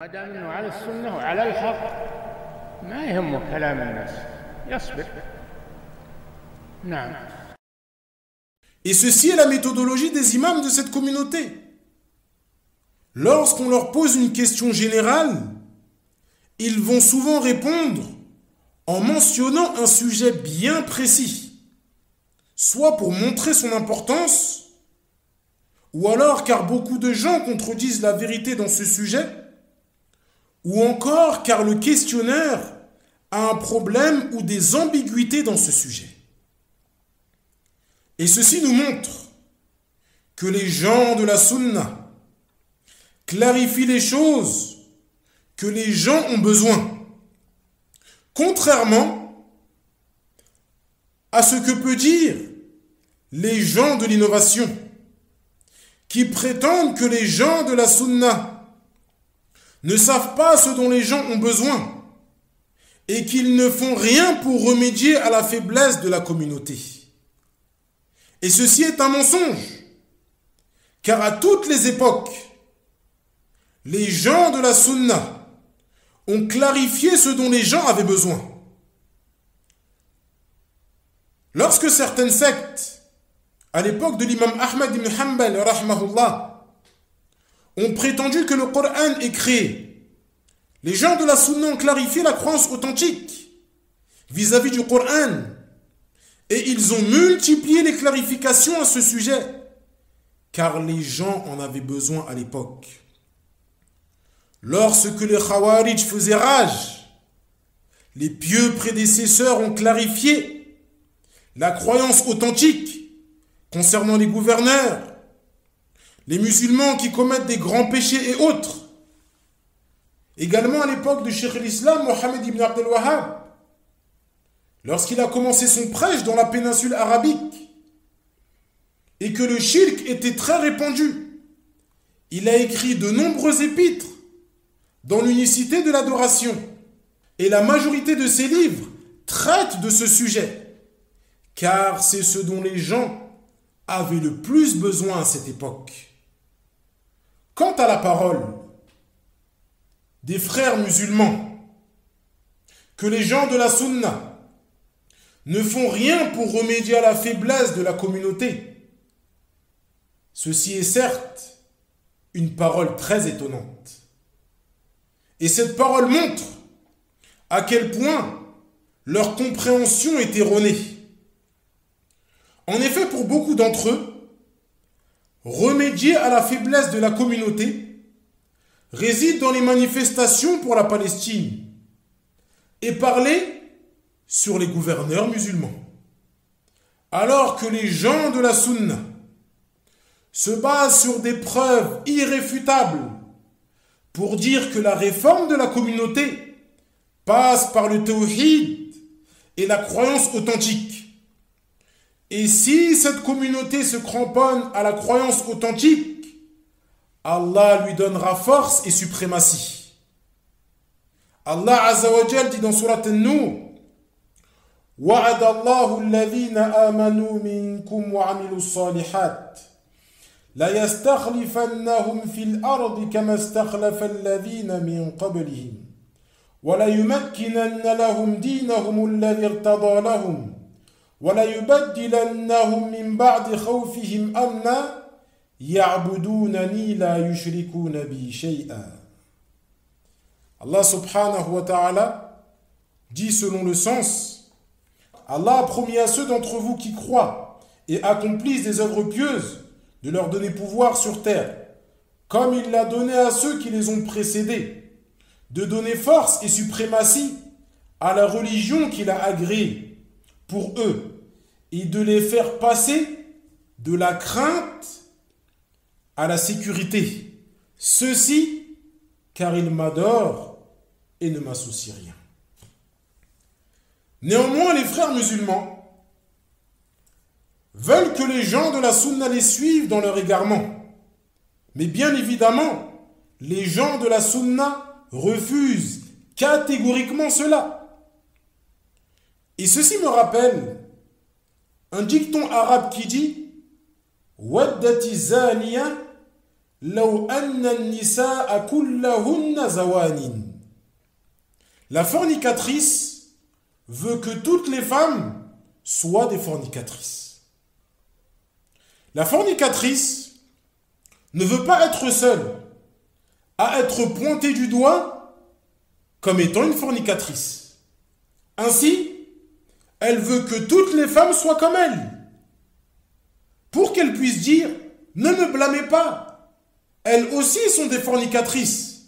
ما دام انه على السنه وعلى الحق ما يهمه كلام الناس يصبر نعم Et ceci est la méthodologie des imams de cette communauté. Lorsqu'on leur pose une question générale, ils vont souvent répondre en mentionnant un sujet bien précis, soit pour montrer son importance, ou alors car beaucoup de gens contredisent la vérité dans ce sujet, ou encore car le questionneur a un problème ou des ambiguïtés dans ce sujet. Et ceci nous montre que les gens de la sunna clarifient les choses que les gens ont besoin. Contrairement à ce que peut dire les gens de l'innovation qui prétendent que les gens de la sunna ne savent pas ce dont les gens ont besoin et qu'ils ne font rien pour remédier à la faiblesse de la communauté. Et ceci est un mensonge, car à toutes les époques, les gens de la sunna ont clarifié ce dont les gens avaient besoin. Lorsque certaines sectes, à l'époque de l'imam Ahmad ibn Hanbal, ont prétendu que le Coran est créé, les gens de la sunna ont clarifié la croyance authentique vis-à-vis du Coran et ils ont multiplié les clarifications à ce sujet, car les gens en avaient besoin à l'époque. Lorsque les Khawarij faisaient rage, les pieux prédécesseurs ont clarifié la croyance authentique concernant les gouverneurs, les musulmans qui commettent des grands péchés et autres. Également à l'époque de Cheikh l'Islam, Mohammed ibn Abdel Wahhab, lorsqu'il a commencé son prêche dans la péninsule arabique et que le shirk était très répandu, il a écrit de nombreux épîtres dans l'unicité de l'adoration. Et la majorité de ses livres traitent de ce sujet, car c'est ce dont les gens avaient le plus besoin à cette époque. Quant à la parole des frères musulmans, que les gens de la sunna ne font rien pour remédier à la faiblesse de la communauté, ceci est certes une parole très étonnante. Et cette parole montre à quel point leur compréhension est erronée. En effet, pour beaucoup d'entre eux, remédier à la faiblesse de la communauté réside dans les manifestations pour la Palestine et parler sur les gouverneurs musulmans. Alors que les gens de la Sunna se basent sur des preuves irréfutables pour dire que la réforme de la communauté passe par le tawhid et la croyance authentique. Et si cette communauté se cramponne à la croyance authentique, Allah lui donnera force et suprématie. Allah Azzawajal dit dans Surat An-Nur وعد الله الذين آمنوا منكم وعملوا الصالحات لا يستخلفنهم في الأرض كما استخلف الذين من قبلهم ولا يمكنن لهم دينهم الذي ارتضى لهم ولا يبدلنهم من بعد خوفهم أمنا يعبدونني لا يشركون بي شيئا Allah subhanahu wa ta'ala dit selon le sens Allah a promis à ceux d'entre vous qui croient et accomplissent des œuvres pieuses de leur donner pouvoir sur terre, comme il l'a donné à ceux qui les ont précédés, de donner force et suprématie à la religion qu'il a agréée pour eux, et de les faire passer de la crainte à la sécurité. Ceci, car il m'adore et ne m'associe rien. Néanmoins, les frères musulmans veulent que les gens de la sunna les suivent dans leur égarement. Mais bien évidemment, les gens de la sunna refusent catégoriquement cela. Et ceci me rappelle un dicton arabe qui dit zaniya La fornicatrice veut que toutes les femmes soient des fornicatrices. La fornicatrice ne veut pas être seule à être pointée du doigt comme étant une fornicatrice. Ainsi, elle veut que toutes les femmes soient comme elle. Pour qu'elle puisse dire, ne me blâmez pas. Elles aussi sont des fornicatrices.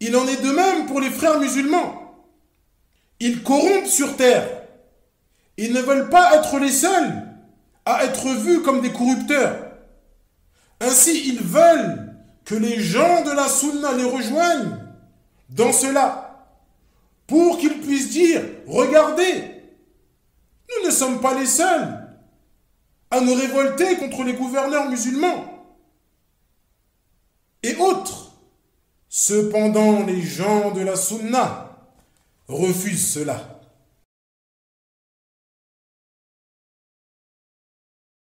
Il en est de même pour les frères musulmans. Ils corrompent sur terre. Ils ne veulent pas être les seuls à être vus comme des corrupteurs. Ainsi, ils veulent que les gens de la sunna les rejoignent dans cela, pour qu'ils puissent dire, regardez, nous ne sommes pas les seuls à nous révolter contre les gouverneurs musulmans et autres. Cependant, les gens de la sunna refusent cela.